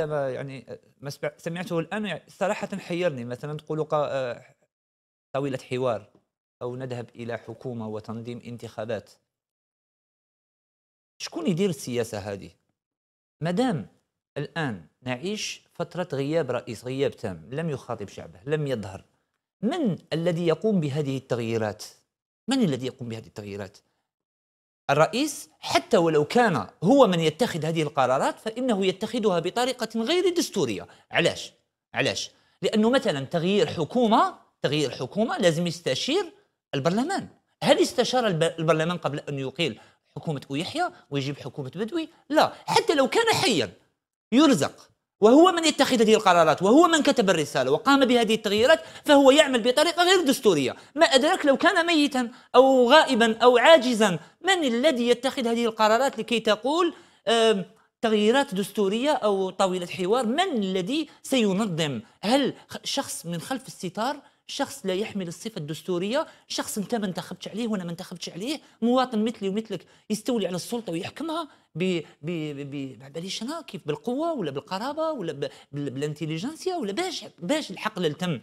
عندما يعني ما سمعته الآن يعني صراحة حيرني. مثلا تقول طاولة حوار أو نذهب إلى حكومة وتنظيم انتخابات. شكون يدير السياسة هذه؟ مادام الآن نعيش فترة غياب رئيس غياب تام لم يخاطب شعبه لم يظهر. من الذي يقوم بهذه التغييرات؟ من الذي يقوم بهذه التغييرات؟ الرئيس حتى ولو كان هو من يتخذ هذه القرارات فإنه يتخذها بطريقة غير دستورية علاش؟ علاش؟ لأنه مثلا تغيير حكومة تغيير حكومة لازم يستشير البرلمان هل استشار البرلمان قبل أن يقيل حكومة يحيى ويجيب حكومة بدوي؟ لا حتى لو كان حيا يرزق وهو من يتخذ هذه القرارات وهو من كتب الرسالة وقام بهذه التغييرات فهو يعمل بطريقة غير دستورية. ما أدرك لو كان ميتا أو غائبا أو عاجزا من الذي يتخذ هذه القرارات لكي تقول تغييرات دستورية أو طاولة حوار؟ من الذي سينظم؟ هل شخص من خلف الستار شخص لا يحمل الصفة الدستورية شخص أنت ما انتخبتش عليه وأنا ما انتخبتش عليه مواطن مثلي ومثلك يستولي على السلطة ويحكمها ب ب أنا كيف؟ بالقوة ولا بالقرابة ولا بالانتليجنسيا ولا باش باش الحقل التم